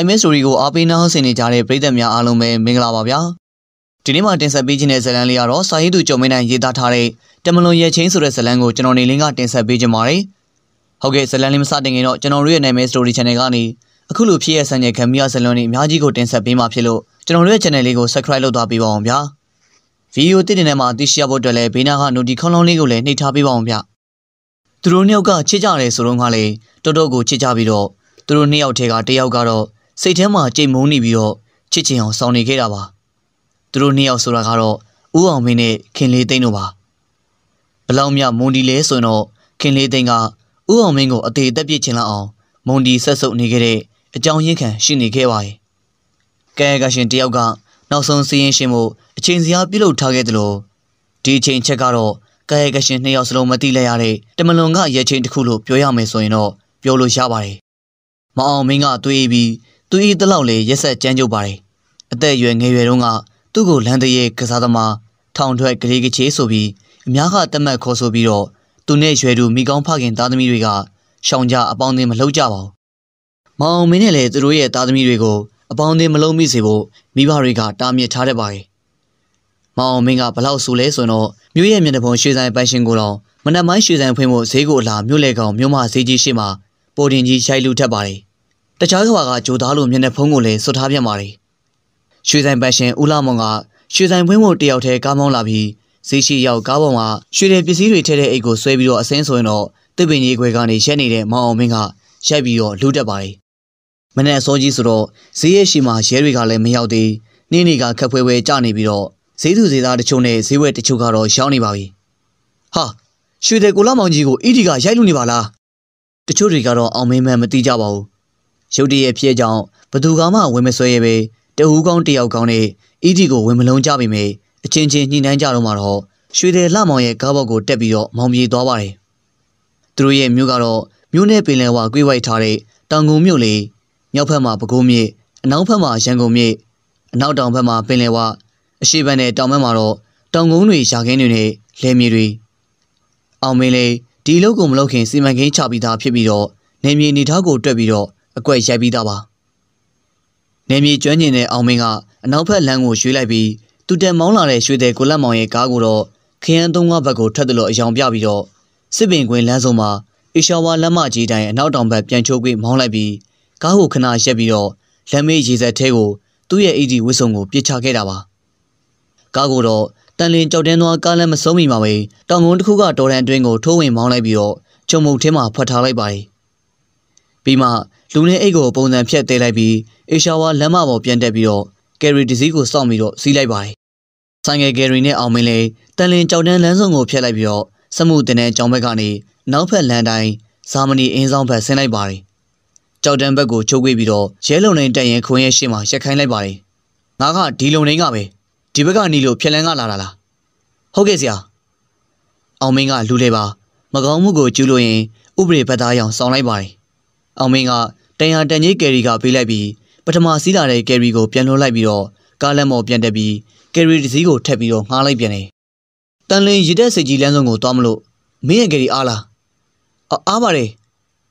Nightmare Story ကိုအားပေးနှောင်းဆင်နေကြတဲ့ပရိသတ်များအားလုံးပဲမင်္ဂလာပါဗျာဒီနေ့မှတင်ဆက်ပေးခြင်းတဲ့ဇာတ်လမ်းလေးကတော့စာရေးသူကျော်မင်းနိုင်ရေးသားထားတဲ့တမလွန်ရဲ့ချင်းဆိုတဲ့ဇာတ်လမ်းကိုကျွန်တော်နေလင်းကတင်ဆက်ပေးခြင်းပါတယ်ဟုတ်ကဲ့ဇာတ်လမ်းလေးမစတင်ခင်တော့ကျွန်တော်တို့ရဲ့ Nightmare Story Channel ကနေအခုလိုဖြစ်ရဆန်းရဲ့ခံမီယာဇာတ်လမ်းတွေအများကြီးကိုတင်ဆက်ပေးမှာဖြစ်လို့ကျွန်တော်တို့ရဲ့ channel လေးကို subscribe လုပ်သွားပေးပါအောင်ဗျာဗီဒီယိုတစ်တင်ထဲမှာသိရှိရဖို့အတွက်လည်းဘေးနားက notification ခေါင်းလုံးလေးကိုလည်းနှိပ်ထားပေးပါအောင်ဗျသူတို့နှစ်ယောက်ကချစ်ကြတယ်ဆိုတော့ကလည်းတော်တော်ကိုချစ်ကြပြီးတော့သူတို့နှစ်ယောက်ထဲကတစ်ယောက်ကတော့ စိတ်ထဲမှာကြိတ်မုန်းနေပြီးတော့ချစ်ချင်အောင်စောင့်နေခဲ့တာပါသူတို့နှစ်ယောက်ဆိုတာကတော့ဦးအောင်မင်းနဲ့ခင်လေးသိန်းတို့ပါဘလောက်မြမွန်ဒီလဲဆိုရင်တော့ခင်လေးသိန်းကဦးအောင်မင်းကိုအသေးသက်ပြစ်ချင်လောက်အောင်မွန်ဒီဆက်ဆုပ်နေခဲ့တဲ့အကြောင်းရင်းခံရှိနေခဲ့ပါတယ်ကဲကရှင်တယောက်ကနောက်ဆုံးစီးရင်ရှင်မှုအချိန်စရာပြုလုပ်ထားခဲ့တယ်လို့ဒီအချိန်ချက်ကတော့ကာယကရှင်နှစ်ယောက်စလုံးမသိလဲရတဲ့တမလွန်ကရဲချင်းတစ်ခုလို့ပြောရမယ်ဆိုရင်တော့ပြောလို့ရပါတယ်။မအောင်မင်းကတွေးပြီး သူဤတလောက်လေရက်ဆက်ကြမ်းကြုတ်ပါတယ်။အသက်အရွယ်ငယ်ရွယ်တုန်းကသူ့ကိုလမ်းတရေကစားသမားထောင်ထွက်ကလေးကချေဆိုပြီးအများကတတ်မှတ်ခေါ်ဆိုပြီးတော့သူနဲ့ရွယ်သူမိကောင်းဖခင်သားသမီးတွေကရှောင်ကြအပေါင်းအသင်းမလှုပ်ကြပါဘူး။မအောင်မင်းနဲ့လည်းသူတို့ရဲ့သားသမီးတွေကိုအပေါင်းအသင်းမလုံးမိစေဖို့မိဘတွေကတားမြစ်ထားတတ်ပါတယ်။မောင်မင်းကဘလောက်ဆိုလဲဆိုတော့မြို့ရဲ့မျက်နှာပုံရွှေဆိုင်ပိုင်ရှင်ကိုတော့မနက်မိုင်းရွှေဆိုင်ဖွင့်ဖို့ဈေးကိုအလာမြို့လေကောင်မြို့မဈေးကြီးရှိမှပိုတင်ကြီးရိုက်လူထက်ပါတယ်။ တခြားကဘာကဂျိုသားလိုမျက်နှာဖုံးကိုလည်းစွတ်ထားပြန်ပါတယ်။ရွှေဆိုင်ပိုင်ရှင်ဦးလာမောင်ကရွှေဆိုင်ဖွင့်ဖို့တယောက်တည်းကားမောင်းလာပြီးဈေးရှိရောက်ကားပေါ်မှာရွှေတဲ့ပစ္စည်းတွေထည့်တဲ့အိတ်ကိုဆွဲပြီးတော့အစင်းဆိုရင်တော့တစ်ပင်ကြီးခွဲကနေရက်နေတဲ့မောင်အောင်မင်းကရိုက်ပြီးတော့လူတက်ပါတယ်။မနေ့အစောကြီးဆိုတော့ဈေးရဲ့ရှိမှရဲတွေကလည်းမရောက်သေး။နေ့နေ့ကခက်ဖွဲဖွဲကြနေပြီးတော့ဈေးသူဈေးသားတချို့နဲ့ဈေးဝယ်တချို့ကတော့ရှောင်းနေပါပြီ။ဟာရွှေတဲ့ကိုလာမောင်ကြီးကိုအီဒီကရိုက်လို့နေပါလား။တချို့တွေကတော့အောင်မင်းမှန်မသိကြပါဘူး။ ရုတ်တရက်ဖြစ်ကြောင်းဘသူကမှဝင်မဆွဲရပဲတဟူးကောင်းတယောက်ကောင်းနဲ့အီဒီကိုဝင်မလုံးကြပြီမေအချင်းချင်းညှိနှိုင်းကြတော့မှတော့ရွှေတဲ့လှမောင်ရဲ့ကားဘောက်ကိုတက်ပြီးတော့မောင်ပြေသွားပါတယ်။သူတို့ရဲ့မြို့ကတော့မြို့နယ်ပင်လယ်ဝကွေးဝိုက်ထားတဲ့တောင်ကုန်းမြို့လေမြောက်ဘက်မှာပဲခူးမြစ်အနောက်ဘက်မှာရန်ကုန်မြစ်အနောက်တောင်ဘက်မှာပင်လယ်ဝအရှိဘက်နဲ့တောင်ဘက်မှာတော့တောင်ကုန်းတွေရာခင်းတွေနဲ့လယ်မြေတွေအောင်မင်းလေးဒီလောက်ကိုမလုပ်ခင်စီမံကိန်းချပြီးသားဖြစ်ပြီးတော့နေမြေနေထားကိုတွက်ပြီးတော့ အကွက်ရိုက်ပြီးသားပါနေမြေကျွမ်းကျင်တဲ့အောင်မင်းကအနောက်ဘက်လမ်းကိုရွှေ့လိုက်ပြီးသူတက်မောင်းလာတဲ့ရွှေတဲ့ကိုလက်မောင်ရဲ့ကားကိုတော့ခရမ်းသုံးကားဘက်ကိုထွက်တယ်လို့အယောင်ပြပြီးတော့စစ်ပင်ကွင်းလမ်းစုံမှာအေရှာဝါလက်မကြီးတိုင်းအနောက်တောင်ဘက်ပြန်ချိုးပြီးမောင်းလိုက်ပြီးကားကိုခဏရက်ပြီးတော့လက်မေးရေစက်ထဲကိုသူ့ရဲ့အီဒီဝစ်စုံကိုပြစ်ချခဲ့တာပါကားကိုတော့တန်လင်းကြောက်တင်းသွားကားလမ်းမဆုံးမီမှာပဲတောင်ကုန်းတစ်ခုကတော်တန်အတွင်းကိုထိုးဝင်မောင်းလိုက်ပြီးတော့ချုံမုတ်ထဲမှာဖွက်ထားလိုက်ပါတယ် ပြီးမှလူနေအိတ်ကိုပုံစံဖြတ်သေးလိုက်ပြီးအေရှာဝါလမ်းမပေါ်ပြန်တက်ပြီးတော့ကယ်ရီဒီဇီကိုစောင့်ပြီးတော့စီးလိုက်ပါတယ်ဆိုင်ငယ်ကယ်ရီနဲ့အောင်မင်းလေးတန်လင်းကြောက်တန်းလမ်းစုံကိုဖျက်လိုက်ပြီးတော့စမှုတင်တဲ့ကြောင်ဘက်ကနေနောက်ဖက်လမ်းတိုင်းဇာမနီအင်းဆောင်ဘက်ဆင်းလိုက်ပါတယ်ကြောက်တန်းဘက်ကိုချုပ်ကွေးပြီးတော့ရဲလုံနေတက်ရင်ခွင်းရဲ့ရှေ့မှာရက်ခိုင်းလိုက်ပါတယ်ငါကဒီလုံနေကပဲဒီဘက်ကနေလို့ဖြက်လန်းကလာတာလားဟုတ်ကဲ့ဆရာအောင်မင်းကလူလေပါမကောင်းမှုကိုကျူးလို့ရင်ဥပဒေဘက်သားအောင်စောင်းလိုက်ပါတယ် အောင်မင်းကတန်ရတန်ကြီးကယ်ရီကပေးလိုက်ပြီးပထမစီးလာတဲ့ကယ်ရီကိုပြန်လွှတ်လိုက်ပြီးတော့ကားလက်မော်ပြန်တက်ပြီးကယ်ရီတစ်စီးကိုထပ်ပြီးတော့ငှားလိုက်ပြန်တယ်တန်လင်းရည်တဲ့စိတ်ကြီးလမ်းစုံကိုသွားမလို့မင်းရဲ့ကယ်ရီအားလားအားပါတယ်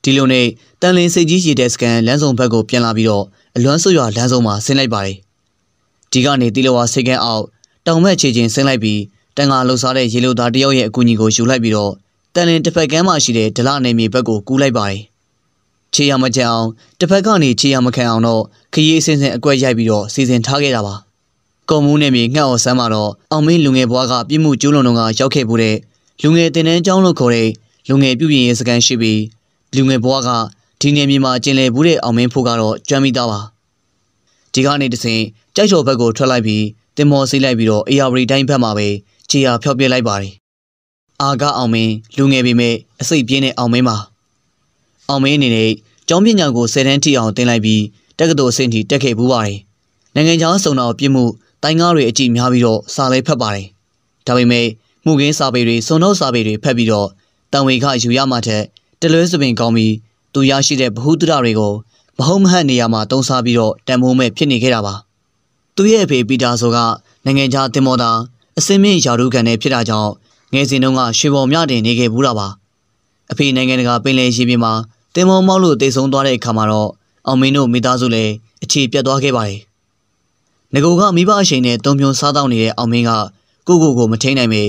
ဒီလိုနဲ့တန်လင်းစိတ်ကြီးရည်တဲ့စကန်လမ်းစုံဘက်ကိုပြန်လာပြီးတော့အလွမ်းဆွရွာလမ်းစုံမှာဆင်းလိုက်ပါတယ်ဒီကနေတီလဝါစိတ်ကန်းအောက်တောင်ဘက်ခြေချင်းဆင်းလိုက်ပြီးတန်ငါလှုပ်ရှားတဲ့ရေလိုသားတယောက်ရဲ့အကူအညီကိုယူလိုက်ပြီးတော့တန်လင်းတစ်ဖက်ကမ်းမှာရှိတဲ့ဒလနေမြေဘက်ကိုကူးလိုက်ပါတယ် ခြေရမကြအောင်တစ်ဖက်ကနေခြေရမခံအောင်တော့ခရီးအစင်းစင်အကွက်ရိုက်ပြီးတော့စီစဉ်ထားခဲ့တာပါကုံမူးနယ်မြေငှက်အောင်ဆန်းမှာတော့အောင်မင်းလူငယ်ဘွားကပြစ်မှုကျူးလွန်တော့ကရောက်ခဲ့ဖို့တဲ့လူငယ်တင်တန်းကျောင်းလို့ခေါ်တဲ့လူငယ်ပြုပြင်ရေးစကန်ရှိပြီးလူငယ်ဘွားကဒီနယ်မြေမှာကျင်လည်ဘူးတဲ့အောင်မင်းဖို့ကတော့ကြမ်းမိသားပါဒီကနေတစဉ်ကြိုက်တော်ဘက်ကိုထွက်လိုက်ပြီးတင်မော်ဆေးလိုက်ပြီးတော့အေယာဝရီတိုင်းဘက်မှာပဲခြေရာဖျောက်ပြလိုက်ပါတယ်အာကအောင်မင်းလူငယ်ပေမဲ့အစိတ်ပြင်းတဲ့အောင်မင်းပါ အောင်မင်းအနေနဲ့ကျောင်းပညာကိုဆယ်တန်းထိအောင်တင်လိုက်ပြီးတက္ကသိုလ်အဆင့်ထိတက်ခဲ့ပူးပါတယ်နိုင်ငံခြားစုံတော်ပြစ်မှုတိုင်းကားတွေအကြည့်များပြီးတော့စာလဲဖတ်ပါတယ်ဒါပေမဲ့မှုခင်းစာပေတွေစုံတော့စာပေတွေဖတ်ပြီးတော့တန်ဝေခယူရမှထက်တလွဲစပင်ကောင်းပြီးသူရရှိတဲ့ဗဟုသုတတွေကိုမဟုတ်မဟန်နေရာမှာတုံးစားပြီးတော့တန်ဖိုးမဲ့ဖြစ်နေခဲ့တာပါသူရဲ့အဖေပီတာဆိုကနိုင်ငံခြားတင်မောတာအစင်းမင်းယာရုခံနဲ့ဖြစ်တာကြောင့်ငယ်စဉ်တုန်းကရွှေပေါ်မြတင်နေခဲ့ဘူးတာပါအဖေနိုင်ငံတကာပင်လယ်ရေပြင်မှာ တင်မောမောက်လို့တိတ်ဆုံးသွားတဲ့အခါမှာတော့အောင်မင်းတို့မိသားစုလည်းအခြေပြတ်သွားခဲ့ပါတယ်။ငကိုကမိဘအချိန်နဲ့တုံပြုံစားတောင်းနေတဲ့အောင်မင်းကကိုကိုကိုမထိန်နိုင်ပေ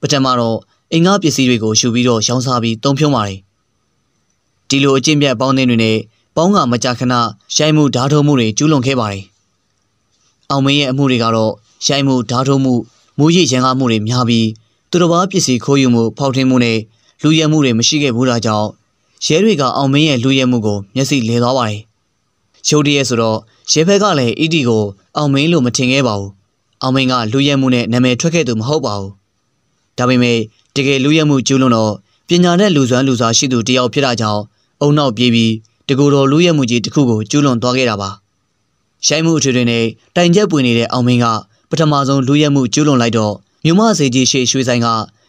ပထမတော့အင်္ဂါပစ္စည်းတွေကိုယူပြီးတော့ရောင်းစားပြီးတုံဖြုံးပါတယ်။ဒီလိုအကျင့်ပြတ်ပေါင်းတဲ့တွေနဲ့ပေါင်းကမကြာခဏရှိုင်းမှုဓာထုံးမှုတွေကျူးလွန်ခဲ့ပါတယ်။အောင်မင်းရဲ့အမှုတွေကတော့ရှိုင်းမှုဓာထုံးမှုမူရည်ရန်ကားမှုတွေများပြီးသူတော်ဘာပစ္စည်းခိုးယူမှုဖောက်ထွင်းမှုနဲ့လူရဲမှုတွေမရှိခဲ့ဘူးတာကြောင့် ရဲတွေကအောင်မင်းရဲ့လူရဲမှုကိုမျက်စိလဲသွားပါတယ်။ရုတ်တရက်ဆိုတော့ရဲဘက်ကလည်းအီတီကိုအောင်မင်းလို့မထင်ခဲ့ပါဘူး။အောင်မင်းကလူရဲမှုနဲ့နာမည်ထွက်ခဲ့သူမဟုတ်ပါဘူး။ဒါပေမဲ့တကယ်လူရဲမှုကျူးလွန်တော့ပညာနဲ့လူစွမ်းလူစားရှိသူတယောက်ဖြစ်တာကြောင့်အုံနောက်ပြေးပြီးတကူတော်လူရဲမှုကြီးတစ်ခုကိုကျူးလွန်သွားခဲ့တာပါ။ရှိုင်းမှုအထွေထွေနဲ့တိုင်ချက်ပွေနေတဲ့အောင်မင်းကပထမဆုံးလူရဲမှုကျူးလွန်လိုက်တော့မြမစေကြီးရှေ့ရွှေဆိုင်က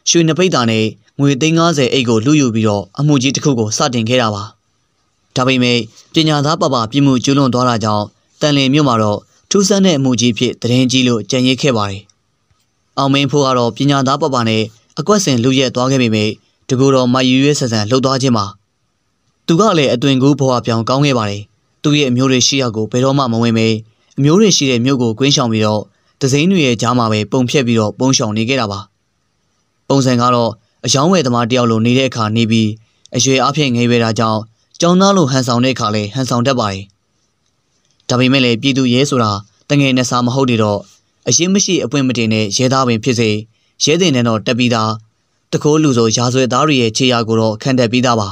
ရွှေနှစ်ပိတ်တာနဲ့ ငွေ350အိတ်ကိုလူယူပြီးတော့အမှုကြီးတစ်ခုကိုစတင်ခဲ့တာပါ။ဒါပေမဲ့ပညာသားပပပြမှုကျူးလွန်သွားတာကြောင့်တန်လင်မြို့မှာတော့ထူးဆန်းတဲ့အမှုကြီးဖြစ်တရင်ကြီးလို့ကြံရိပ်ခဲ့ပါတယ်။အောင်မင်းဖိုးကတော့ပညာသားပပနဲ့အကွက်စင်လူရက်သွားခဲ့ပေမဲ့တကူတော်မယူရဲဆဆန်လှုပ်သွားခြင်းပါ။သူကလည်းအသွင်ကူးဘဝပြောင်းကောင်းခဲ့ပါတယ်။သူ့ရဲ့အမျိုးတွေရှိရကိုဘယ်တော့မှမဝင်ပဲအမျိုးတွေရှိတဲ့မြို့ကိုကွင်းဆောင်ပြီးတော့ဒဇိန်တွေရဲ့ကြားမှာပဲပုံဖြက်ပြီးတော့ပုံရှောင်နေခဲ့တာပါပုံစံကတော့ အယောင်းဝယ်သမားတယောက်လိုနေတဲ့အခါနေပြီးအရွယ်အဖြစ်ငယ်ပဲတာကြောင့်ကြောင်းသားလိုဟန်ဆောင်တဲ့အခါလဲဟန်ဆောင်တတ်ပါတယ်ဒါပေမဲ့လည်းပြည်သူရဲဆိုတာတငယ်နဲ့စားမဟုတ်တော့အရင်မရှိအပွင့်မတင်တဲ့ရဲသားပင်ဖြစ်စေရဲတင်နဲ့တော့တက်ပြီးသားတကိုးလူဆိုရာဇဝဲသားတွေရဲ့ခြေရာကိုတော့ခံတက်ပြီးသားပါ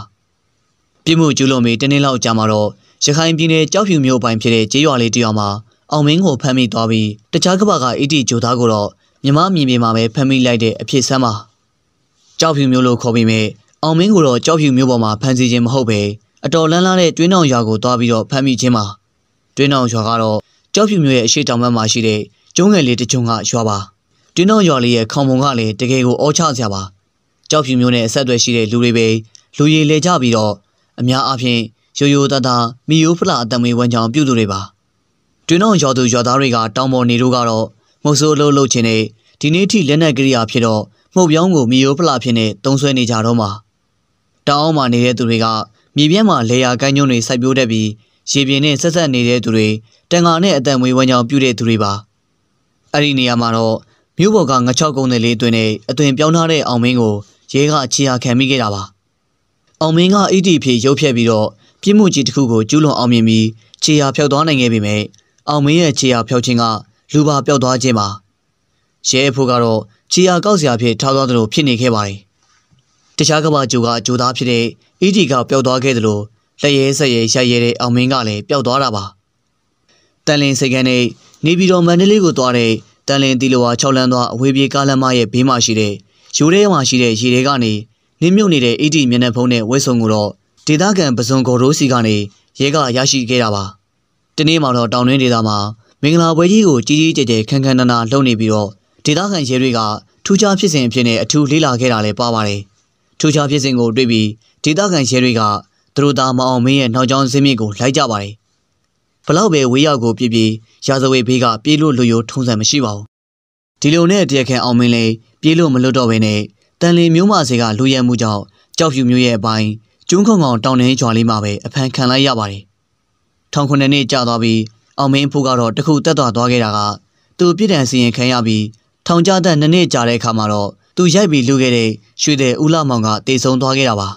ပြစ်မှုကျူးလွန်ပြီးတနေ့လောက်ကြာမှာတော့ရခိုင်ပြည်နယ်ကြောက်ဖြူမြို့ပိုင်းဖြစ်တဲ့ကျေးရွာလေးတရွာမှာအောင်မင်းကိုဖမ်းမိသွားပြီးတခြားကဘာကအီတီဂျိုသားကိုတော့မြမမြင်မြင်မှာပဲဖမ်းမိလိုက်တဲ့အဖြစ်ဆန်းပါ ကြောက်ဖြူမျိုးလို့ခေါ်ပြီးမြဲအောင်မင်းကိုတော့ကြောက်ဖြူမျိုးပေါ်မှာဖမ်းဆီးခြင်းမဟုတ်ပဲအတော်လန်းလာတဲ့တွင်းအောင်ရွာကိုသွားပြီးတော့ဖမ်းမိခြင်းပါတွင်းအောင်ရွာကတော့ကြောက်ဖြူမျိုးရဲ့အရှိတောင်ဘက်မှာရှိတဲ့ကျုံးငယ်လေးတစ်ကျုံကရွာပါတွင်းအောင်ရွာလေးရဲ့ခေါင်ပုံကလည်းတကယ်ကိုအောချစရာပါကြောက်ဖြူမျိုးနဲ့အဆက်အသွယ်ရှိတဲ့လူတွေပဲလူရည်လေကြပြီးတော့အများအားဖြင့်ရိုးရိုးသားသားမီယိုဖလာအတံမွေဝမ်းကြောင်ပြုသူတွေပါတွင်းအောင်ရွာသူရွာသားတွေကတောင်ပေါ်နေတို့ကတော့မုတ်ဆိုးလို့လှုပ်ခြင်းနဲ့ဒီနေ့ထိလက်နက်ကရိယာဖြစ်တော့ မှုတ်ပြောင်းကိုမီယိုဖလာဖြစ်နေတုံးဆွဲနေကြတော့မှာတောင်အောင်မှာနေတဲ့သူတွေကမြေပြင်းမှာလေယာကိုင်းကျုံတွေစိုက်ပျိုးတတ်ပြီးရေပြင်နဲ့ဆက်ဆက်နေတဲ့သူတွေတန်ငါနဲ့အတံမွေဝမ်းကြောင်ပြုတဲ့သူတွေပါအဲ့ဒီနေရာမှာတော့မြို့ပေါ်ကငချောက်ကုန်းတဲ့လေးတွင်နဲ့အသွင်ပြောင်းထားတဲ့အောင်မင်းကိုရဲကခြေရာခံမိခဲ့တာပါအောင်မင်းကအီတီဖြေရုပ်ဖြက်ပြီးတော့ပြစ်မှုကြီးတစ်ခုကိုကျူးလွန်အောင်မြင်ပြီးခြေရာဖျောက်သွားနိုင်ခဲ့ပေမဲ့အောင်မင်းရဲ့ခြေရာဖျောက်ခြင်းကလူပါပျောက်သွားခြင်းပါရဲအဖို့ကတော့ ခြေရာကောက်စရာဖြစ်ထားသွားသလိုဖြစ်နေခဲ့ပါတယ်တခြားကဘာဂျိုကဂျိုသားဖြစ်တဲ့အီတီကပျောက်သွားခဲ့သလိုလက်ရဲဆက်ရဲရိုက်ရဲတဲ့အောင်မင်းကလည်းပျောက်သွားတာပါတန်လင်းစိတ်ကနေနေပြည်တော်မန္တလေးကိုသွားတဲ့တန်လင်းတီလိုဝါ6လမ်းသွားအဝေးပြေးကားလမ်းမရဲ့ဘေးမှာရှိတဲ့ရိုးထဲမှာရှိတဲ့ရေထဲကနေနင်းမြုပ်နေတဲ့အီတီမျက်နှာဖုံးနဲ့ဝဲဆုံကိုတော့ဒေသခံပစုံကိုရိုးစီကနေရဲကရရှိခဲ့တာပါဒီနေ့မှာတော့တောင်တွင်းဒေသမှာမင်္ဂလာပွဲကြီးကိုကြီးကြီးကျယ်ကျယ်ခန်းခန်းနာနာလုပ်နေပြီးတော့ ဒေသခံရဲတွေကထူးခြားဖြစ်စဉ်အဖြစ်နဲ့အထူးလေးလာခဲ့တာလည်းပါပါတယ်ထူးခြားဖြစ်စဉ်ကိုတွေ့ပြီးဒေသခံရဲတွေကသူတို့သားမအောင်မင်းရဲ့နောက်ကျောင်းဇင်းမြစ်ကိုလိုက်ကြပါတယ်ဘလောက်ပဲဝေးရောက်ကိုပြပြရာဇဝေဘေးကပြေးလို့လူရိုထုံးစံမရှိပါဘူးဒီလိုနဲ့တရခင်အောင်မင်းလေးပြေးလို့မလွတ်တော့ဘဲနဲ့တန်လီမျိုးမစေကလူရဲမှုကြောင့်ကြောက်ဖြူမျိုးရဲ့အပိုင်းကျွန်းခုံကောင်တောင်နှင်းကျွာလေးမှာပဲအဖမ်းခံလိုက်ရပါတယ်ထောင်ခုနှစ်နှစ်ကြာသွားပြီးအောင်မင်းဖို့ကတော့တခုတက်သွားသွားခဲ့တာကသူပြစ်ဒဏ်စီရင်ခံရပြီး ထောင်ကျတဲ့နှစ်နှစ်ကြာတဲ့အခါမှာတော့သူရိုက်ပြီးလူခဲ့တဲ့ရွှေတဲ့ဦးလာမောင်ကတေဆုံးသွားခဲ့တာပါ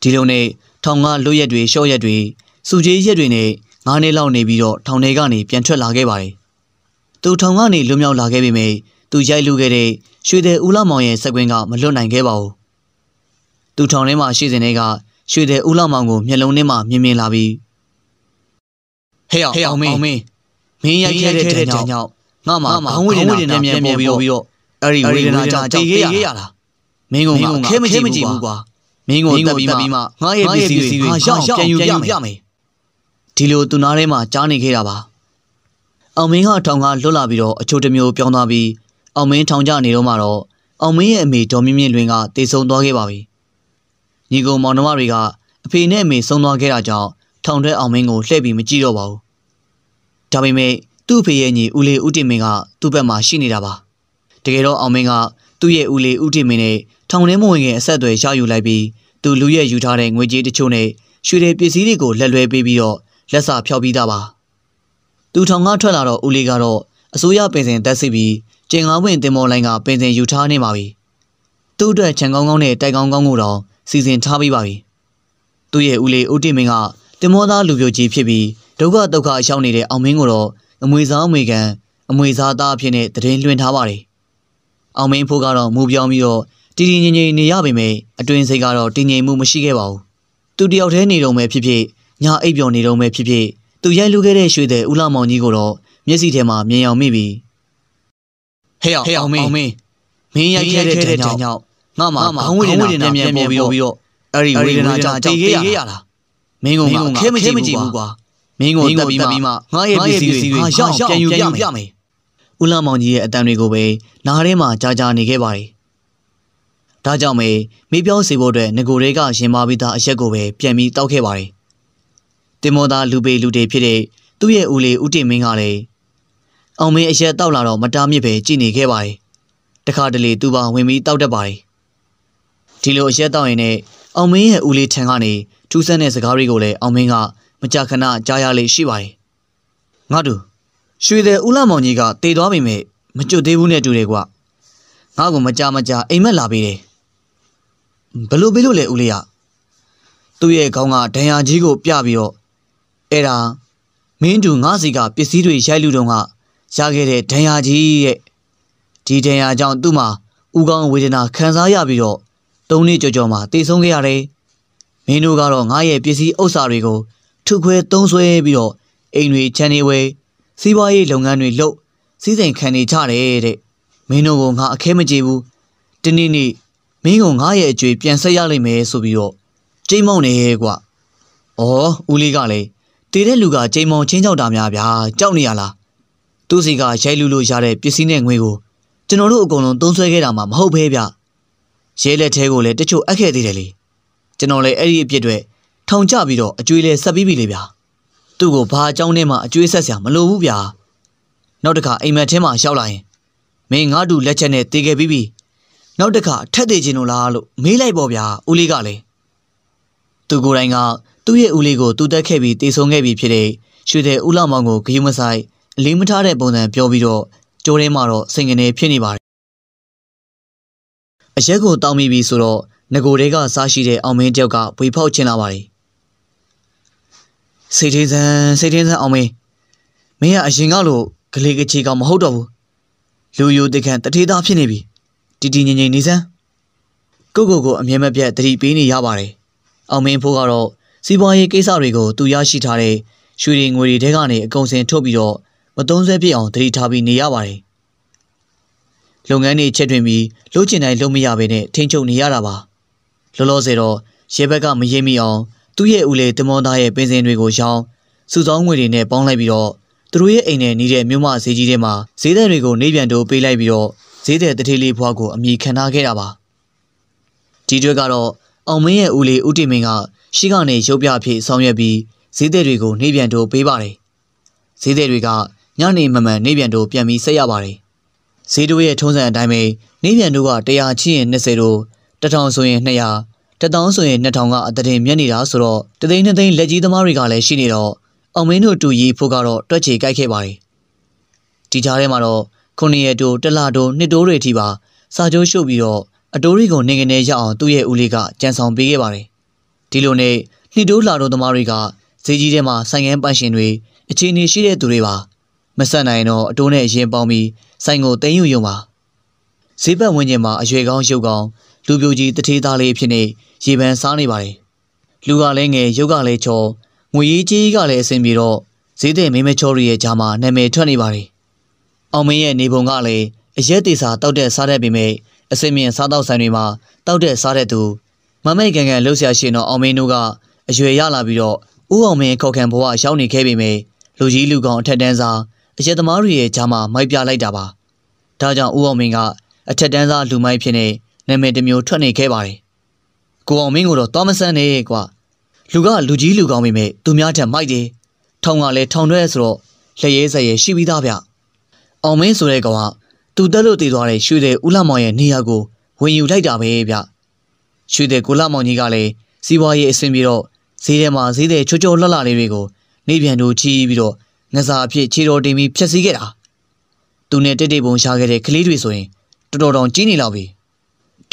ဒီလိုနဲ့ထောင်ကလွတ်ရက်တွေရှော့ရက်တွေစုကြီးရက်တွေနဲ့ငါးနှစ်လောက်နေပြီးတော့ထောင်ထဲကနေပြန်ထွက်လာခဲ့ပါတယ်သူထောင်ကနေလွတ်မြောက်လာခဲ့ပေမဲ့သူရိုက်လူခဲ့တဲ့ရွှေတဲ့ဦးလာမောင်ရဲ့စက်ကွင်းကမလွတ်နိုင်ခဲ့ပါဘူးသူထောင်ထဲမှာရှိစဉ်တွေကရွှေတဲ့ဦးလာမောင်ကိုမျက်လုံးထဲမှာမြင်မြင်လာပြီးဟဲ့အောင်ဟဲ့အောင်မင်းမင်းရိုက်ခဲ့တဲ့တဲ့ကြောင့် ငါမှခေါင်းဝေဒနာပြန်ပြန်ပေါ်ပြီးတော့အဲ့ဒီဝေဒနာကြောင့်တေးခဲ့ရလားမင်းကငါခဲမကြည့်ဘူးကွာမင်းကိုတက်ပြီးမှငါရဲ့ပစ္စည်းတွေငါရောက်ပြန်ယူပြမယ်ဒီလိုသူနာထဲမှာကြားနေခဲ့တာပါအောင်မင်းကထောင်ကလွတ်လာပြီးတော့အချို့တစ်မျိုးပြောင်းသွားပြီးအောင်မင်းထောင်ကျနေတော့မှတော့အောင်မင်းရဲ့အမေဒေါ်မြင့်မြင့်လွင်ကတေဆုံသွားခဲ့ပါပြီညီကောင်မောင်နှမတွေကအဖေနဲ့အမေဆုံးသွားခဲ့တာကြောင့်ထောင်ထဲအောင်မင်းကိုလှည့်ပြီးမကြည့်တော့ပါဘူးဒါပေမဲ့ သူ့အဖေရဲ့ညီဦးလေးဦးတင်မင်းကသူ့ဘက်မှာရှိနေတာပါတကယ်တော့အောင်မင်းကသူ့ရဲ့ဦးလေးဦးတင်မင်းနဲ့ထောင်ထဲမဝင်ခင်အဆက်အသွယ်ရယူလိုက်ပြီးသူလူရဲ့ယူထားတဲ့ငွေကြေးတချို့နဲ့ရွှေတွေပစ္စည်းတွေကိုလက်လွဲပေးပြီးတော့လက်စာဖျောက်ပြီးသားပါသူထောင်ကထွက်လာတော့ဦးလေးကတော့အစိုးရပင်စင်တက်စီပြီးကျင်ကားဝင်တင်မော်လိုင်းကပင်စင်ယူထားနေပါပြီသူ့အတွက်ခြံကောင်းကောင်းနဲ့တိုက်ကောင်းကောင်းကိုတော့စီစဉ်ထားပြီးပါပြီသူ့ရဲ့ဦးလေးဦးတိမင်းကတင်မောသားလူပြိုကြီးဖြစ်ပြီးဒုက္ခဒုက္ခရှောင်နေတဲ့အောင်မင်းကိုတော့ အမွေစားအမွေကန်အမွေစားသားအဖြစ်နဲ့တရင်လွှင့်ထားပါတယ်အောင်မင်းဖို့ကတော့မူပြောင်းပြီးတော့တည်တည်ငြိမ်ငြိမ်နေရပေမဲ့အတွင်စိတ်ကတော့တည်ငြိမ်မှုမရှိခဲ့ပါဘူးသူတယောက်တည်းနေတော့မှဖြစ်ဖြစ်ညာအိပ်ပျော်နေတော့မှဖြစ်ဖြစ်သူရိုက်လူခဲ့တဲ့ရွှေတဲ့ဦးလာမောင်ကြီးကိုတော့မျက်စိထဲမှာမြင်အောင်မိပြီဟဲ့အောင်ဟဲ့အောင်မင်းမင်းရိုက်ခဲ့တဲ့တဲ့ကြောင့်ငါမှခေါင်းဝေဒနာပြန်ပြန်ပေါ်ပြီးတော့အဲ့ဒီဝေဒနာကြောင့်တေခဲ့ရလားမင်းကငါခဲမကြည့်ဘူးကွာ မင်းကိုတက်ပြီးမှငါရဲ့ပစ္စည်းတွေငါရောက်ပြန်ယူပြမယ်ဦးလာမောင်ကြီးရဲ့အတန်တွေကိုပဲနားထဲမှာကြာကြာနေခဲ့ပါတယ်ဒါကြောင့်မေမေးပြောစီဖို့အတွက်ငကိုတွေကရင်မာပြီးသားအရက်ကိုပဲပြန်ပြီးတောက်ခဲ့ပါတယ်တင်မောသားလူပေလူတွေဖြစ်တဲ့သူ့ရဲ့ဦးလေးဦးတင်မင်းကလည်းအောင်မင်းအရက်တောက်လာတော့မတားမြစ်ပဲကြည်နေခဲ့ပါတယ်တခါတလေသူပါဝင်ပြီးတောက်တတ်ပါတယ်ဒီလိုအရက်တောက်ရင်လည်းအောင်မင်းရဲ့ဦးလေးထံကနေထူးဆန်းတဲ့စကားတွေကိုလည်းအောင်မင်းက မကြာခဏကြားရလေရှိပါတယ်ငါတို့ရွှေတဲ့ဦးလမောင်ကြီးကတေသွားပြီမဲ့မကျွတ်သေးဘူးနဲ့တူတယ်ကွာငါ့ကိုမကြမကြအိမ်မက်လာပေးတယ်ဘလို့ပေးလို့လဲဦးလေးကသူ့ရဲ့ခေါင်းကဒဏ်ရာကြီးကိုပြပြီးတော့အဲ့ဒါမင်းတူငါစီကပစ္စည်းတွေရိုက်လူတုံးကရခဲ့တဲ့ဒဏ်ရာကြီးရဲ့ဒီဒဏ်ရာကြောင့်သူ့မှာဥကောင်းဝေဒနာခံစားရပြီးတော့သုံးနှစ်ကြော်ကြော်မှတည်ဆုံးခဲ့ရတယ်မင်းတို့ကတော့ငါရဲ့ပစ္စည်းဥစ္စာတွေကို ထုခွဲသုံးဆွဲပြီးတော့အိမ်တွေခြံနေဝဲစီးပွားရေးလုပ်ငန်းတွေလုပ်စီးစိမ်ခံနေကြတယ်တဲ့မင်းတို့ကငါအခဲမကြေဘူးတနေ့နေ့မင်းကငါရဲ့အကျွေးပြန်ဆက်ရလိမ့်မယ်ဆိုပြီးတော့ကျိမ့်မောင်းနေရဲ့ကွာ။အော်ဦးလေးကလည်းတည်တဲ့လူကကျိမ့်မောင်းချင်းချောက်တာများဗျာကြောက်နေရလား။သူ့စီကရိုက်လူလို့ရတဲ့ပစ္စည်းနဲ့ငွေကိုကျွန်တော်တို့အကုန်လုံးသုံးဆွဲခဲ့တာမှမဟုတ်ဘဲဗျ။ရဲလက်ထဲကိုလည်းတချို့အပ်ခဲ့သေးတယ်လေ။ကျွန်တော်လည်းအဲ့ဒီအပြစ်တွေ ထောင်ချပြီးတော့အကျွေးလဲဆက်ပြီးပြီလေဗျာ။သူ့ကိုဘာအကြောင်းနဲ့မှအကျွေးဆက်စရာမလိုဘူးဗျာ။နောက်တစ်ခါအိမ်မက်ထဲမှာရောက်လာရင်မင်းငါ့တူလက်ချက်နဲ့တေးခဲ့ပြီးပြီနောက်တစ်ခါထက်သေးခြင်းလို့လားလို့မေးလိုက်ပေါ့ဗျာဦးလေးကလည်းသူကိုယ်တိုင်ကသူ့ရဲ့ဦးလေးကိုတူတက်ခဲ့ပြီးတေဆုံခဲ့ပြီးဖြစ်တဲ့ရွှေတဲ့ဦးလောက်မောင်ကိုဂယုမဆိုင်အလေးမထားတဲ့ပုံစံပြောပြီးတော့ကြိုးထဲမှာတော့စိန်ကနေဖြစ်နေပါတယ်အရက်ကိုတောင်းမိပြီဆိုတော့ငကိုတွေကစားရှိတဲ့အောင်မင်းတယောက်ကဝေဖောက်ချင်လာပါတယ် စိတ်ထင်းစမ်းစိတ်ထင်းစမ်းအောင်မင်းမင်းကအရင်ကလို့ဂလေကချီကောင်မဟုတ်တော့ဘူးလူယိုတကန်တထေးသားဖြစ်နေပြီတည်တည်ငြိမ်ငြိမ်နေစမ်းကိုကိုကိုအမြဲမပြတ်တတိပေးနေရပါတယ်အောင်မင်းဖိုးကတော့စီးပွားရေးကိစ္စတွေကိုသူရရှိထားတဲ့ရွှေတွေငွေတွေထဲကနေအကုန်စင်ထုတ်ပြီးတော့မသုံးဆွဲပြစ်အောင်တတိထားပြီးနေရပါတယ်လုပ်ငန်းတွေချက်တွင်ပြီးလှုပ်ချင်တိုင်းလှုပ်မရဘဲနဲ့ထိန်ချုပ်နေရတာပါလောလောဆယ်တော့ရဲဘက်ကမရေးမိအောင် သူ့ရဲ့ဦးလေးတမောသားရဲ့ပင်စင်တွေကိုရောင်းစုဆောင်းငွေတွေနဲ့ပေါင်းလိုက်ပြီးတော့သူတို့ရဲ့အိမ်နဲ့နေတဲ့မြို့မဈေးကြီးထဲမှာဈေးသည်တွေကိုနေပြန်တိုးပေးလိုက်ပြီးတော့ဈေးတဲ့တထေးလေးဘွားကိုအမိခံထားခဲ့တာပါဒီတွေကတော့အောင်မင်းရဲ့ဦးလေးဦးတင်မင်းကရှိကနေရုပ်ပြအဖြစ်ဆောင်ရွက်ပြီးဈေးတဲ့တွေကိုနေပြန်တိုးပေးပါတယ်ဈေးတဲ့တွေကညနေမမှန်နေပြန်တိုးပြန်ပြီးဆက်ရပါတယ်ဈေးတို့ရဲ့ထုံးစံအတိုင်းပဲနေပြန်တို့က100ချင်းရင်20တို့1000ဆိုရင်200 1000ဆိုရင်2000ကအတရင်မြက်နေတာဆိုတော့တသိန်းနှစ်သိန်းလက်ကြီးသမားတွေကလည်းရှိနေတော့အောင်မင်းတို့တူကြီးဖို့ကတော့တွက်ချေကြိုက်ခဲ့ပါတယ်ဒီကြားထဲမှာတော့ခုနှစ်ရက်တိုးတလတိုးနှစ်တိုးတွေအထိပါစာချုပ်ရှုပ်ပြီးတော့အတိုးတွေကိုနေကနေရအောင်သူ့ရဲ့ဦးလေးကကြံဆောင်ပေးခဲ့ပါတယ်ဒီလိုနဲ့နှစ်တိုးလာတော့သမားတွေကဈေးကြီးထဲမှာဆိုင်ငန်းပန့်ရှင်တွေအခြေအနေရှိတဲ့သူတွေပါမဆက်နိုင်တော့အတိုးနဲ့အရင်ပေါင်းပြီးဆိုင်ကိုတင်းယူယုံပါဈေးပတ်ဝန်းကျင်မှာအရွယ်ကောင်းရုပ်ကောင်း လူပြိုကြီးတထေးသားလေးဖြစ်နေရေပန်းစားနေပါတယ်လူကလည်းငယ်ရုပ်ကလည်းချောငွေကြီးကြီးကလည်းအဆင်ပြေတော့ဈေးတဲ့မင်းမချောရီရဲ့ဂျာမှာနာမည်ထွက်နေပါတယ်အောင်မင်းရဲ့နေပုံကလည်းအရက်သေးစာတောက်တဲ့စားတဲ့ပေမဲ့အစင်မြင့်စားတော့ဆိုင်တွေမှာတောက်တဲ့စားတဲ့သူမမိတ်ကန်ကန်လှုပ်ရှားရှင်တော့အောင်မင်းတို့ကအရွယ်ရလာပြီးတော့ဦးအောင်မင်းခောက်ခံဘဝရောက်နေခဲ့ပေမဲ့လူကြီးလူကောင်အထက်တန်းစားအရက်သမားတွေရဲ့ဂျာမှာမိုက်ပြလိုက်တာပါဒါကြောင့်ဦးအောင်မင်းကအထက်တန်းစားလူမိုက်ဖြစ်နေ နာမည်တစ်မျိုးထွက်နေခဲ့ပါတယ်ကိုအောင်မင်းကိုတော့သွားမဆန်းနဲ့ကွာလူကလူကြီးလူကောင်းပေမဲ့သူများထက်မိုက်တယ်ထောင်ကလည်းထောင်တွဲဆိုတော့လက်ရဲစရဲရှိပြီးသားဗျအောင်မင်းဆိုတဲ့ကောင်ကသူတက်လို့တည်သွားတဲ့ရွှေတဲ့ဦးလမောင်ရဲ့နေရာကိုဝင်ယူလိုက်တာပဲဗျရွှေတဲ့ကိုလမောင်ကြီးကလည်းစီးပွားရေးအဆင်ပြေတော့ဈေးထဲမှာဈေးတဲ့ချိုးချိုးလှလှလေးတွေကိုနေပြန်တို့ချီးပြီးတော့ငစားအဖြစ်ခြေတော်တင်ပြီးဖြက်စီးခဲ့တာသူနဲ့တိတ်တိတ်ပုံရှာခဲ့တဲ့ကလေးတွေဆိုရင်တော်တော်တောင်ကြီးနေလောက်ပြီ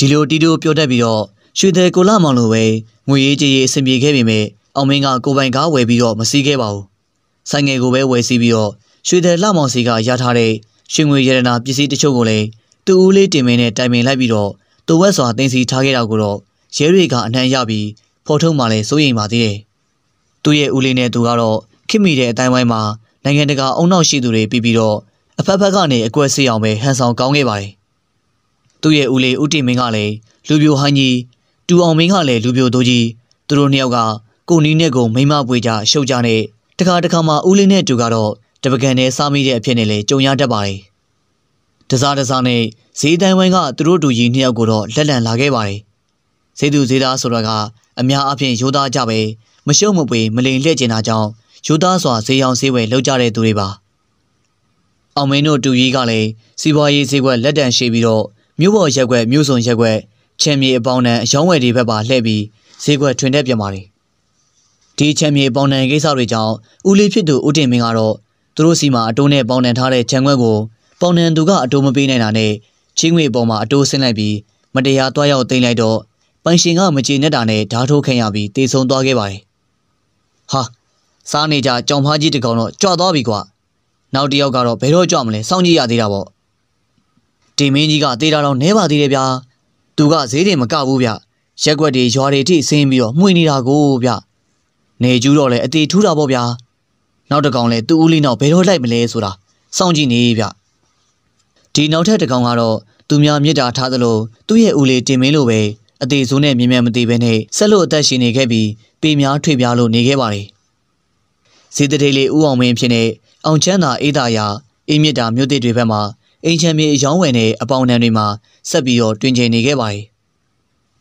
ဒီလိုတီတိုပြောတတ်ပြီးတော့ရွှေတယ်ကိုလာမောင်လိုပဲငွေရေးကြေးရေးအဆင်ပြေခဲ့ပေမဲ့အောင်မင်းကကိုပိုင်ကားဝယ်ပြီးတော့မစီးခဲ့ပါဘူးဆိုင်ငယ်ကိုပဲဝယ်စီးပြီးတော့ရွှေတယ်လှမောင်စီကရထားတဲ့ရွှေငွေရတနာပစ္စည်းတချို့ကိုလည်းသူ့ဦးလေးတင်မင်းနဲ့တိုင်ပင်လိုက်ပြီးတော့သူဝက်စွာတင်စီထားခဲ့တာကိုတော့ရဲတွေကအနှံ့ရပြီးဖော်ထုတ်မှလည်းစိုးရိမ်ပါသေးတယ်သူ့ရဲ့ဦးလေးနဲ့သူကတော့ခင်မိတဲ့အတိုင်းဝိုင်းမှာနိုင်ငံတကာအုံနောက်ရှိသူတွေပြီးပြီးတော့အဖက်ဖက်ကနေအကွက်ဆေးအောင်ပဲဟန်ဆောင်ကောင်းခဲ့ပါတယ် သူ့ရဲ့ဦးလေးဦးတင်မင်းကလည်းလူပြိုဟိုင်းကြီးတူအောင်မင်းကလည်းလူပြိုသူကြီးသူတို့နှစ်ယောက်ကကိုနီးနဲ့ကိုမိမပွေကြရှုပ်ကြနဲ့တခါတခါမှဦးလေးနဲ့တူကတော့တပကံနဲ့စားမိတဲ့အဖြစ်နဲ့လည်းကြုံရတတ်ပါတယ်တစားတစားနဲ့ဈေးတိုင်းဝိုင်းကသူတို့တူကြီးနှစ်ယောက်ကိုတော့လက်လံလာခဲ့ပါတယ်ဈေးသူဈေးသားဆိုတာကအများအပြားရိုးသားကြပဲမရှုံမပွေမလိန်လှည့်ကျင်တာကြောင့်ရိုးသားစွာဈေးရောင်ဈေးဝယ်လောက်ကြတဲ့သူတွေပါအောင်မင်းတို့တူကြီးကလည်းစီးပွားရေးဈေးကွက်လက်တံရှိပြီးတော့ မြို့ပေါ်ရက်ွက်မြို့စုံရက်ွက်ချမ်းမြေအပေါင်းနဲ့အယောင်းဝယ်တွေဘက်ပါလှည့်ပြီးဈေးကွက်ထွင်တဲ့ပြန်ပါတယ်ဒီချမ်းမြေအပေါင်းနဲ့ကိစ္စတွေကြောင့်ဦးလေးဖြစ်သူဦးတင်မင်းကတော့သူတို့စီမှာအတိုးနဲ့ပေါင်းနှံထားတဲ့ခြံခွက်ကိုပေါင်းနှံသူကအတိုးမပေးနိုင်တာနဲ့ချင်းငွေပေါ်မှာအတိုးဆင်းလိုက်ပြီးမတရားတွားရောက်သိမ်းလိုက်တော့ပိုင်ရှင်ကမကြေနပ်တာနဲ့ဓာတ်ထိုးခံရပြီးတေဆုံသွားခဲ့ပါတယ်ဟာစားနေကြကြောင်ဖားကြီးတကောင်တော့ကြွသွားပြီကွာနောက်တစ်ယောက်ကတော့ဘယ်တော့ကြွမလဲစောင့်ကြည့်ရသေးတာပေါ့ ဒီမင်းကြီးကတေးတာတော့နဲပါသေးတယ်ဗျာသူကဈေးတွေမကဘူးဗျရက်ွက်တွေရွာတွေထိဆင်းပြီးတော့မှွေနေတာကိုဗျနေကျူးတော့လဲအသေးထူးတာပေါ့ဗျာနောက်တစ်ကောင်လဲသူ့ဦးလေးနောက်ဘယ်တော့လိုက်မလဲဆိုတာစောင့်ကြည့်နေဗျဒီနောက်ထပ်တစ်ကောင်ကတော့သူများမြစ်တာထားသလိုသူ့ရဲ့ဦးလေးတင်မင်းလိုပဲအသေးစိုးနဲ့မြင်မြန်မသိဘဲနဲ့ဆက်လို့အသက်ရှင်နေခဲ့ပြီးပေများထွေပြားလို့နေခဲ့ပါတယ်ဇေတတိလေးဦးအောင်မင်းဖြစ်နေအောင်ချမ်းသာအေးသာယာအေးမြစ်တာမြို့သစ်တွေဘက်မှာ အိမ်ချမ်းမြေအယောင်းဝယ်နဲ့အပေါင်နှံတွေမှာဆက်ပြီးတော့တွင်ကျင်နေခဲ့ပါတယ်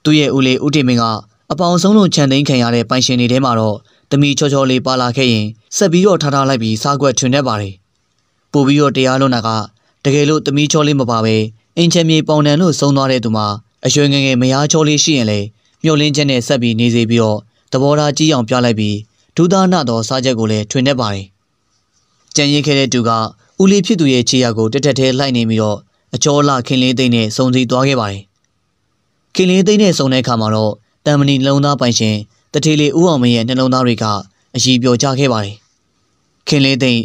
သူ့ရဲ့ဦးလေးဦးတင်မင်းကအပေါင်ဆုံးလို့ခြံသိမ်းခံရတဲ့ပိုင်ရှင်တွေထဲမှာတော့တမီချောချောလေးပါလာခဲ့ရင်ဆက်ပြီးတော့ထားထားလိုက်ပြီးစားကွက်ထွင်တတ်ပါတယ်ပို့ပြီးတော့တရားလွန်တာကတကယ်လို့တမီချောလေးမပါပဲအင်ချမြေပေါင်တန်လို့ဆုံးသွားတဲ့သူမှာအရွယ်ငယ်ငယ်မယားချောလေးရှိရင်လေမျောလင်းချက်နဲ့ဆက်ပြီးနေစေပြီးတော့သဘောထားကြီးအောင်ပြလိုက်ပြီးဒုသားနသောစားချက်ကိုလည်းထွင်တတ်ပါတယ်ကြံရင်ခဲ့တဲ့သူက ဦးလေးဖြစ်သူရဲ့ခြေရာကိုတက်တက်ထဲလိုက်နေပြီးတော့အကျော်လာခင်လေးသိန်းနဲ့စုံစည်းသွားခဲ့ပါတယ်ခင်လေးသိန်းနဲ့စုံတဲ့အခါမှာတော့တမ်မဏီနှလုံးသားပိုင်ရှင်တထေးလေးဦးအောင်မင်းရဲ့နှလုံးသားတွေကအည်ပြောကြခဲ့ပါတယ်ခင်လေးသိန်း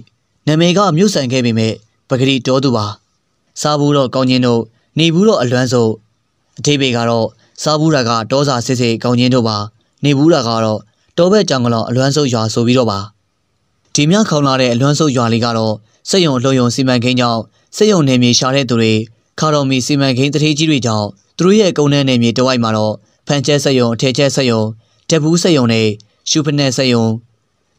နာမည်ကမြို့ဆန်ခဲ့ပေမဲ့ပဂရီတော်သူပါစားဘူးတော့ကောင်းချင်းတို့နေဘူးတော့အလွမ်းဆုံးအထိပေကတော့စားဘူးတာကတောစာစစ်စစ်ကောင်းချင်းတို့ပါနေဘူးတာကတော့တောဘက်ကြောင်ကလောင်အလွမ်းဆုံးရွာဆိုပြီးတော့ပါဒီမြခေါင်လာတဲ့အလွမ်းဆုံးရွာလေးကတော့ စက်ယုံလှုံယုံစီမံကိန်းကြောင့်စက်ယုံနယ်မြေရှာတဲ့သူတွေခါတော်မီစီမံကိန်းတထေးကြီးတွေကြောင့်သူတို့ရဲ့ကုန်းနှန်းနယ်မြေတဝိုက်မှာတော့ဖန်ကျက်စက်ယုံအထည်ကျက်စက်ယုံတက်ဘူးစက်ယုံနဲ့ရှုဖနဲ့စက်ယုံ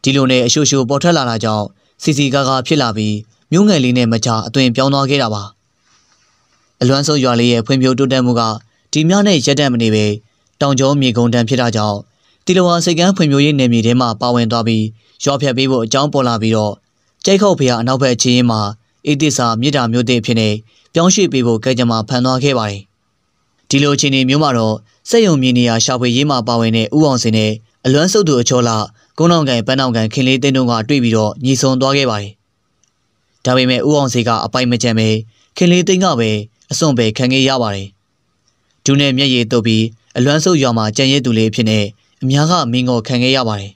ဒီလိုနဲ့အရှုရှုပေါ်ထွက်လာတာကြောင့်စီစီကားကားဖြစ်လာပြီးမြို့ငယ်လေးနဲ့မချအသွင်ပြောင်းသွားခဲ့တာပါအလွမ်းဆုံးရွာလေးရဲ့ဖွံ့ဖြိုးတိုးတက်မှုကဒီမြနဲ့ရက်တက်မနေပဲတောင်ကျောမြေကုန်းတန်းဖြစ်တာကြောင့်တီလဝါစိတ်ကမ်းဖွံ့ဖြိုးရေးနယ်မြေထဲမှာပါဝင်သွားပြီးရွာဖြတ်ပေးဖို့အကြောင်းပေါ်လာပြီးတော့ ကြိုက်ခောက်ဖေဟာအနောက်ဘက်ချင်းမှာအေးသစ္စာမြစ်တာမျိုးတဲ့ဖြစ်နေပြောင်းရွှေ့ပေးဖို့ကဲကြမှာဖန်သွားခဲ့ပါတယ်ဒီလိုအခြေအနေမျိုးမှာတော့စက်ယုံမြေနေရာရှာဖွေရေးမှာပါဝင်တဲ့ဥအောင်စင်နဲ့အလွမ်းစုပ်သူအချောလာကုန်းအောင်ကန်ပန်းအောင်ကန်ခင်လေးတင်းတို့ကတွေ့ပြီးတော့ညီဆုံသွားခဲ့ပါတယ်ဒါပေမဲ့ဥအောင်စေကအပိုင်မကြံပဲခင်လေးသိန်းကပဲအစွန့်ပဲခံခဲ့ရပါတယ်ဒူးနဲ့မျက်ရည်တုပ်ပြီးအလွမ်းဆုပ်ရွာမှာကြံရဲသူလေးဖြစ်နေအများကမင်းကိုခံခဲ့ရပါတယ်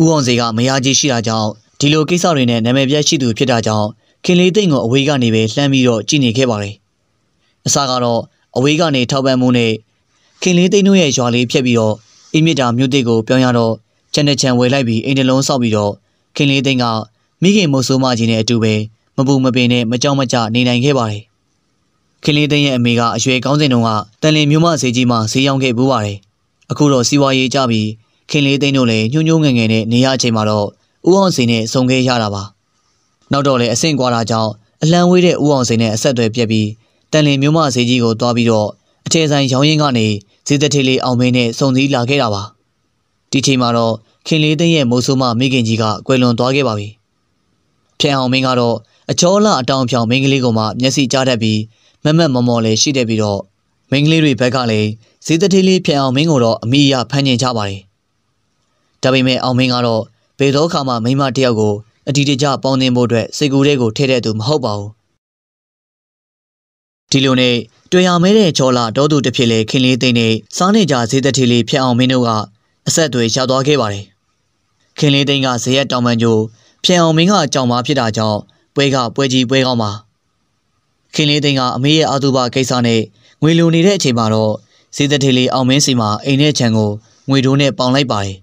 ဥအောင်စေကမယားကြီးရှိတာကြောင့် ဒီလိုကိစ္စတွေနဲ့နာမည်ပြတ်ရှိသူဖြစ်တာကြောင့်ခင်လေးသိန်းကိုအဝေးကနေပဲလှမ်းပြီးတော့ကြည့်နေခဲ့ပါတယ်အစကတော့အဝေးကနေထောက်ပံ့မှုနဲ့ခင်လေးသိန်းတို့ရဲ့ရွာလေးဖြတ်ပြီးတော့အင်းမြစ်တာမြို့တစ်ကိုပြောင်းရတော့ချန်တဲ့ချန်ဝယ်လိုက်ပြီးအိမ်တလုံးဆောက်ပြီးတော့ခင်လေးသိန်းကမိခင်မိုးဆိုးမကြီးနဲ့အတူပဲမပူမပင်နဲ့မကြောက်မကြနေနိုင်ခဲ့ပါတယ်ခင်လေးသိန်းရဲ့အမေကအရွယ်ကောင်းစဉ်တုန်းကတန်လင်မြို့မဈေးကြီးမှာဈေးရောင်းခဲ့ပူးပါတယ်အခုတော့စီးပွားရေးကြပြီးခင်လေးသိန်းတို့လည်းညှို့ညှို့ငယ်ငယ်နဲ့နေရအချိန်မှာတော့ ဦးအောင်စိန်နဲ့ဆုံခဲ့ရတာပါနောက်တော့လည်းအဆင့်ကွာတာကြောင့်အလံဝေးတဲ့ဦးအောင်စိန်နဲ့အဆက်အသွယ်ပြက်ပြီးတန်လင်မြို့မဈေးကြီးကိုတွားပြီးတော့အထည်ဆိုင်ရောင်းရင်းကနေဈေးသက်ထေးလေးအောင်မင်းနဲ့စုံစည်းလာခဲ့တာပါဒီချိန်မှာတော့ခင်လေးသိန်းရဲ့မိုးဆိုးမမိခင်ကြီးကကွယ်လွန်သွားခဲ့ပါပြီဖျံအောင်မင်းကတော့အချောလအတောင်ဖြောင်မင်းကလေးကိုမှမျက်စိကြားတတ်ပြီးမမတ်မော်မော်လေးရှိတဲ့ပြီးတော့မင်းကလေးတွေဘက်ကလည်းဈေးသက်ထေးလေးဖျံအောင်မင်းကိုတော့အမိအယဖမ်းကျင်ကြပါတယ်ဒါပေမဲ့အောင်မင်းကတော့ ဘယ်တော့ခါမှမိန်းမတစ်ယောက်ကိုအတီတကျပေါင်းသင်းဖို့အတွက်စိတ်ကူးတဲ့ကိုထည့်တဲ့သူမဟုတ်ပါဘူးဒီလိုနဲ့တွေ့ရမဲတဲ့ချောလာတောသူတစ်ဖြစ်လေခင်လေးသိန်းနဲ့စားနေကြဈေးသက်ထီလေးဖျက်အောင်မင်းတို့ကအဆက်အသွယ်ရောက်သွားခဲ့ပါတယ်ခင်လေးသိန်းကဇရက်တောင်ပန်ကျိုးဖျက်အောင်မင်းကအကြောင်မဖြစ်တာကြောင့်ပွဲကပွဲကြီးပွဲကောင်းပါခင်လေးသိန်းကအမေရဲ့အာသူဘကိစ္စနဲ့ငွေလိုနေတဲ့အချိန်မှာတော့ဈေးသက်ထီလေးအောင်မင်းစီမှာအိမ်နဲ့ခြံကိုငွေတိုးနဲ့ပေါင်လိုက်ပါတယ်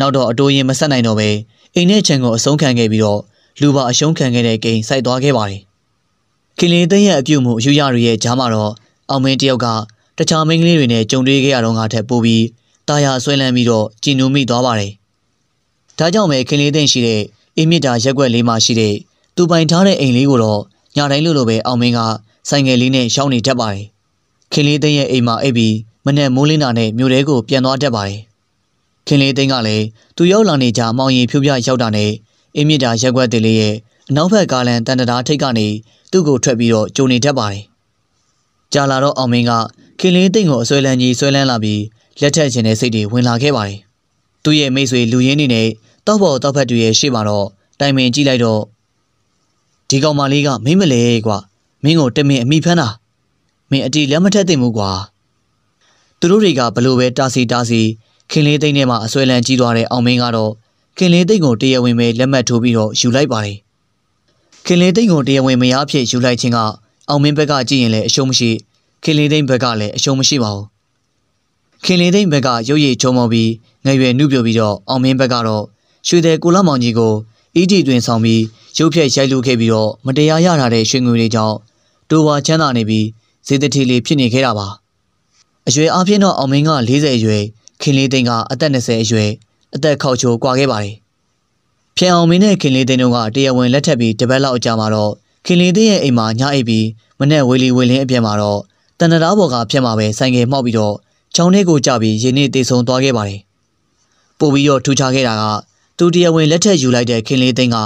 နောက်တော့အတိုးရင်မဆက်နိုင်တော့ပဲအိမ်နဲ့ခြံကိုအဆုံးခံခဲ့ပြီးတော့လူပါအရှုံးခံခဲ့တဲ့ဂိမ်းစိုက်သွားခဲ့ပါတယ်။ခင်လင်းသိန်းရဲ့အပြုတ်မှုအယူရတွေရဲ့ကြားမှာတော့အောင်မင်းတယောက်ကတခြားမိန်းကလေးတွေနဲ့ကြုံတွေ့ခဲ့ရတော့ငါထက်ပိုပြီးတာယာဆွဲလန်းပြီးတော့ကြည်နူးမိသွားပါတယ်။ဒါကြောင့်ပဲခင်လင်းသိန်းရှိတဲ့အိမ်မြစ်တာရက်ွက်လေးမှာရှိတဲ့သူပိုင်ထားတဲ့အိမ်လေးကိုတော့ညတိုင်းလို့လိုပဲအောင်မင်းကဆိုင်ငယ်လေးနဲ့ရှောင်းနေတတ်ပါတယ်။ခင်လေးသိန်းရဲ့အိမ်မှာအိပ်ပြီးမနဲ့မိုးလင်းတာနဲ့မြို့ထဲကိုပြန်သွားတတ်ပါတယ်။ ခင်လေးသိန်းကလည်းသူရောက်လာနေကြမောင်ရင်ဖြိုးပြရောက်တာနဲ့အင်းမြစ်တာရက်ွက်တလေးရဲ့အနောက်ဘက်ကားလန်တန်တရာထိတ်ကနေသူ့ကိုထွက်ပြီးတော့ကြုံနေတတ်ပါတယ်။ကြာလာတော့အောင်မင်းကခင်လေးသိန်းကိုအစွဲလန်းကြီးဆွဲလန်းလာပြီးလက်ထက်ခြင်းတဲ့စိတ်တွေဝင်လာခဲ့ပါတယ်။သူ့ရဲ့မိတ်ဆွေလူရင်းနေနဲ့တောက်ပေါ်တောက်ဖက်တွေရဲ့ရှေ့မှာတော့တိုင်ပင်ကြည့်လိုက်တော့ဒီကောင်မလေးကမင်းမလဲကွာမင်းကိုတမင်အမိဖမ်းတာမင်းအတီလက်မထက်သိမ့်ဘူးကွာသူတို့တွေကဘလို့ပဲတာစီတာစီ ခင်လေးသိန်းထဲမှာအစွဲလန်းကြီးသွားတဲ့အောင်မင်းကတော့ခင်လေးသိန်းကိုတရားဝင်ပဲလက်မှတ်ထိုးပြီးတော့ယူလိုက်ပါတယ်ခင်လေးသိန်းကိုတရားဝင်မရဖြစ်ယူလိုက်ခြင်းကအောင်မင်းဘက်ကကြည့်ရင်လည်းအရှုံးမရှိခင်လေးသိန်းဘက်ကလည်းအရှုံးမရှိပါဘူးခင်လေးသိန်းဘက်ကရုပ်ရည်ချုံမော်ပြီးငရွယ်နှုတ်ပြပြီးတော့အောင်မင်းဘက်ကတော့ရွှေတဲ့ကိုလမောင်ကြီးကိုအီးတီတွင်ဆောင်ပြီးရုပ်ဖြက်ရိုက်လူခဲ့ပြီးတော့မတရားရထားတဲ့ရွှေငွေတွေကြောင့်တိုဝါချမ်းသာနေပြီးဇေတတီလေးဖြစ်နေခဲ့တာပါအရွယ်အဖြစ်တော့အောင်မင်းက40အရွယ် ခင်လေးသိန်းကအသက်20အရွယ်အသက်ခေါက်ချိုကွာခဲ့ပါတယ်။ဖျံအောင်မင်းနဲ့ခင်လေးသိန်းတို့ကတရားဝင်လက်ထပ်ပြီးတပတ်လောက်အကြာမှာတော့ခင်လေးသိန်းရဲ့အိမ်မှာညအိပ်ပြီးမနဲ့ဝေလီဝေလင်းအပြန်မှာတော့တန်တရာဘော်ကဖြတ်မှာပဲဆိုင်ငယ်မှောက်ပြီးတော့ချောင်းထဲကိုကြပြီးရင်းနေတေဆုံသွားခဲ့ပါတယ်။ပို့ပြီးတော့ထူခြားခဲ့တာကသူတရားဝင်လက်ထပ်ယူလိုက်တဲ့ခင်လေးသိန်းက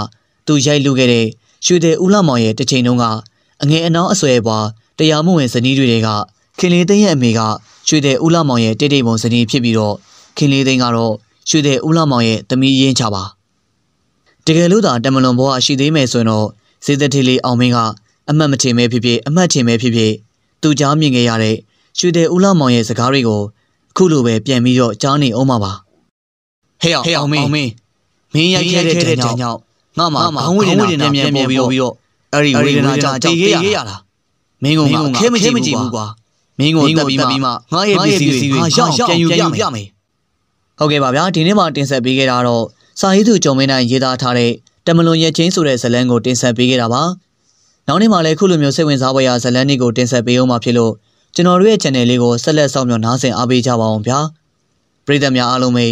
သူရိုက်လူခဲ့တဲ့ရွှေတဲ့ဦးလမောင်ရဲ့တစ်ချိန်တုန်းကအငယ်အနောင်းအဆွဲပွားတရားမှုဝင်ဇနီးတွေက ခင်လေးသိန်းရဲ့အမေကရွှေတဲ့ဦးလမောင်ရဲ့တိတ်တိတ်ပုံဇနီးဖြစ်ပြီးတော့ခင်လေးသိန်းကတော့ရွှေတဲ့ဦးလမောင်ရဲ့သမီးရင်းချပါတကယ်လို့သာတမလွန်ဘောကရှိသေးမယ်ဆိုရင်တော့ဇေသထေလေးအောင်မင်းကအမှတ်မထင်ပဲဖြစ်ဖြစ်အမှတ်ထင်ပဲဖြစ်ဖြစ်သူကြားမြင်ခဲ့ရတဲ့ရွှေတဲ့ဦးလမောင်ရဲ့စကားတွေကိုအခုလိုပဲပြန်ပြီးတော့ကြားနေအောင်ပါပါဟဲ့အောင်မင်းမင်းရိုက်ခဲ့တဲ့တန်ကြောင့်ငါမှခေါင်းဝေဒနာပြန်ပြန်ပေါ်ပြီးတော့အဲ့ဒီဝေဒနာကြောင့်တည်ခဲ့ရလားမင်းကငါခဲမကြည့်ဘူးကွာ မင်းကိုတက်ပြီးမှငါရဲ့ပစ္စည်းတွေငါရောက်ပြန်ယူပြမယ်ဟုတ်ကဲ့ပါဗျာဒီနေ့မှတင်ဆက်ပေးခဲ့တာတော့စာရေးသူကြုံမင်းနိုင်ရေးသားထားတဲ့တမလွန်ရဲ့ချင်းဆိုတဲ့ဇာတ်လမ်းကိုတင်ဆက်ပေးခဲ့တာပါနောက်နေ့မှလည်းခုလိုမျိုးစိတ်ဝင်စားဖွယ်ရာဇာတ်လမ်းတွေကိုတင်ဆက်ပေးအောင်မှာဖြစ်လို့ကျွန်တော်တို့ရဲ့ channel လေးကိုဆက်လက်စောင့်မျှော်နားဆင်အားပေးကြပါအောင်ဗျာပရိသတ်များအားလုံးပဲ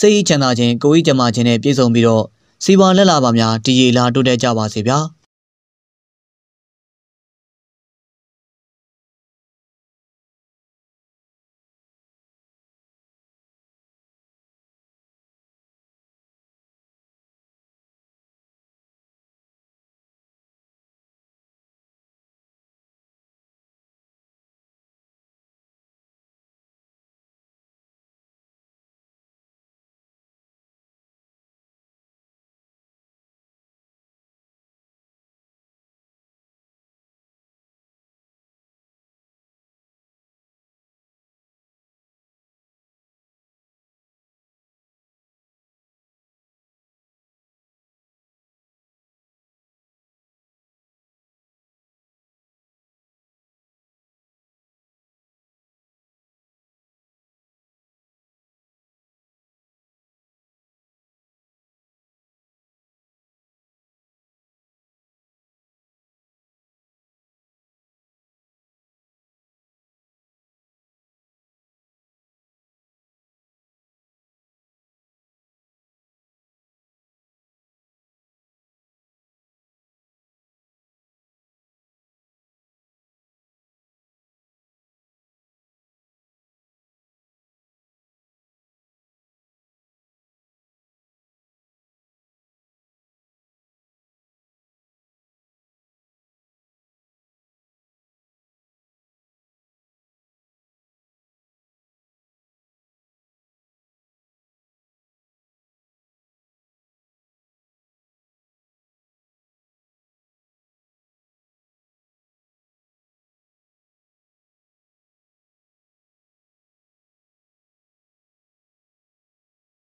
စိတ်ချမ်းသာခြင်းကိုယ်ဤကြမှာခြင်းနဲ့ပြည့်စုံပြီးတော့စီပွားလက်လာပါများတည်ရည်လာတိုးတက်ကြပါစေဗျာ။